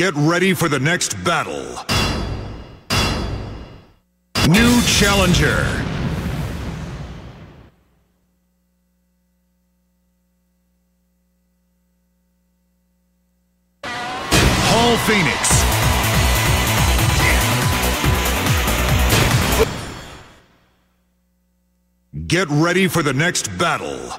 Get ready for the next battle. New challenger. Paul Phoenix. Get ready for the next battle.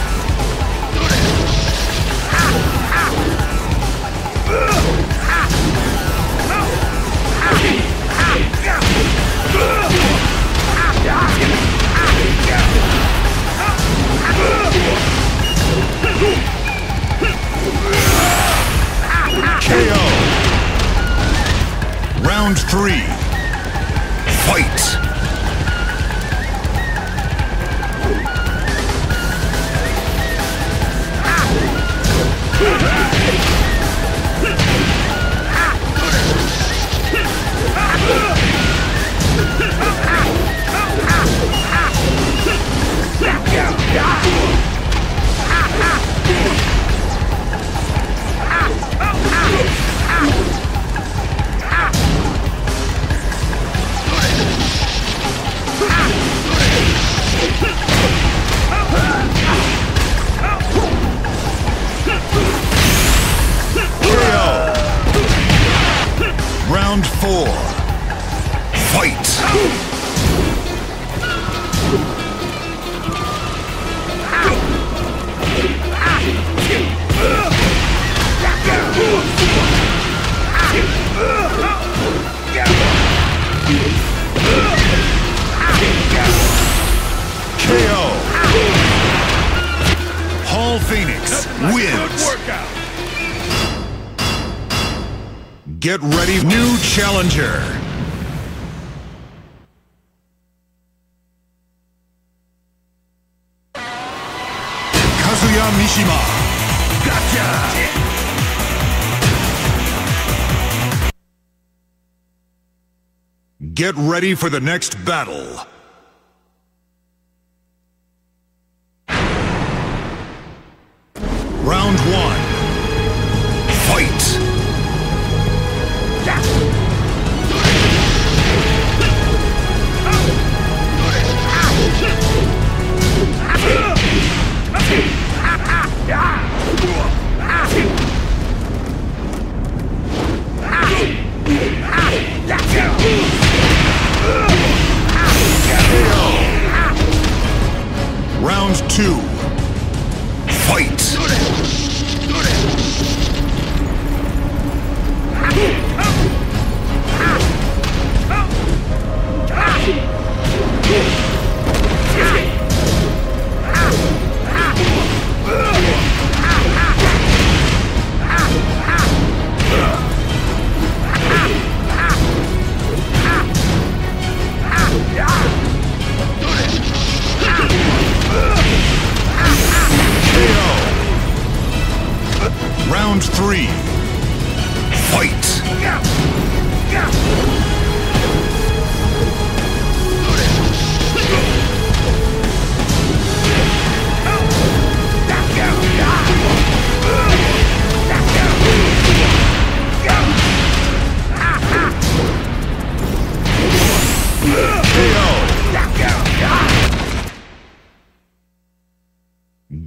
Round three. Fight! Get ready, new challenger. Kazuya Mishima. Gotcha! Get ready for the next battle. Round two.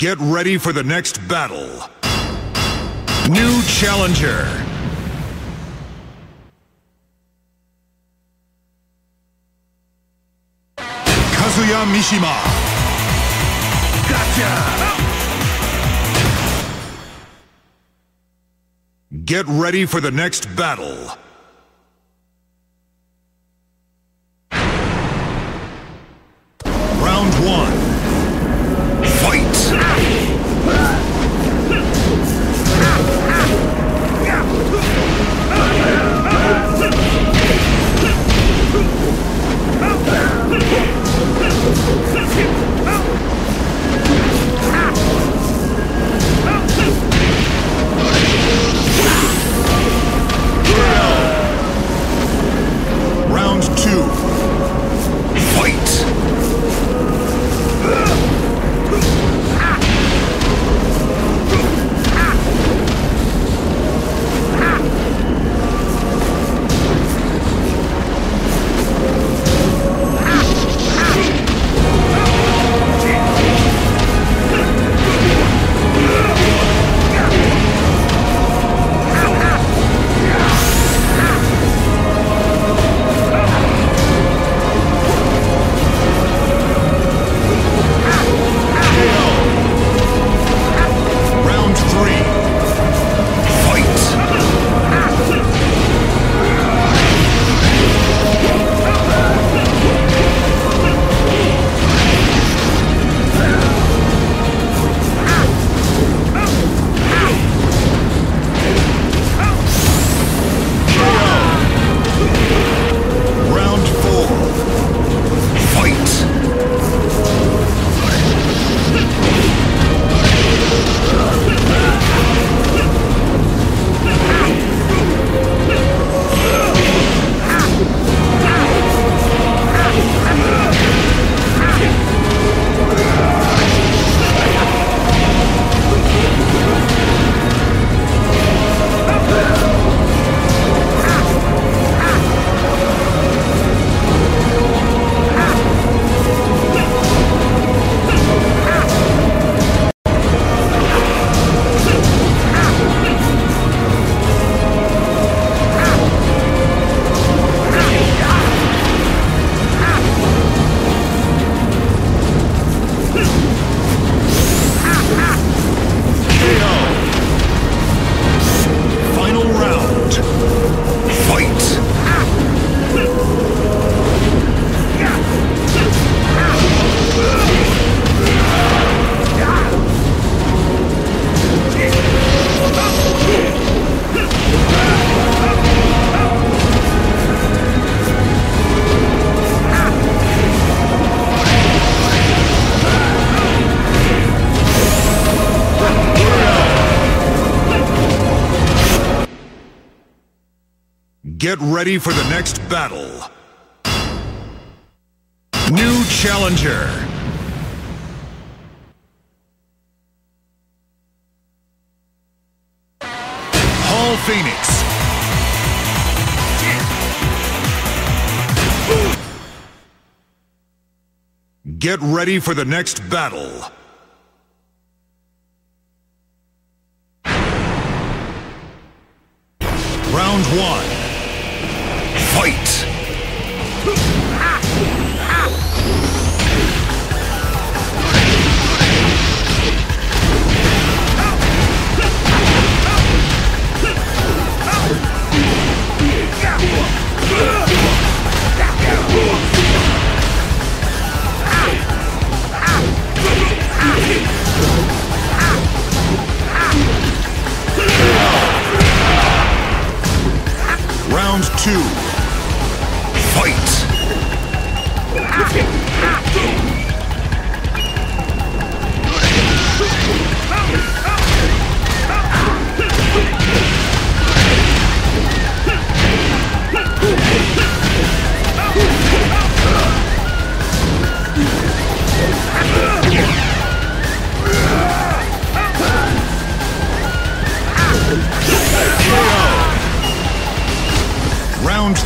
Get ready for the next battle. New challenger. Kazuya Mishima. Gotcha! Get ready for the next battle. Get ready for the next battle. New challenger. Paul Phoenix. Get ready for the next battle. Round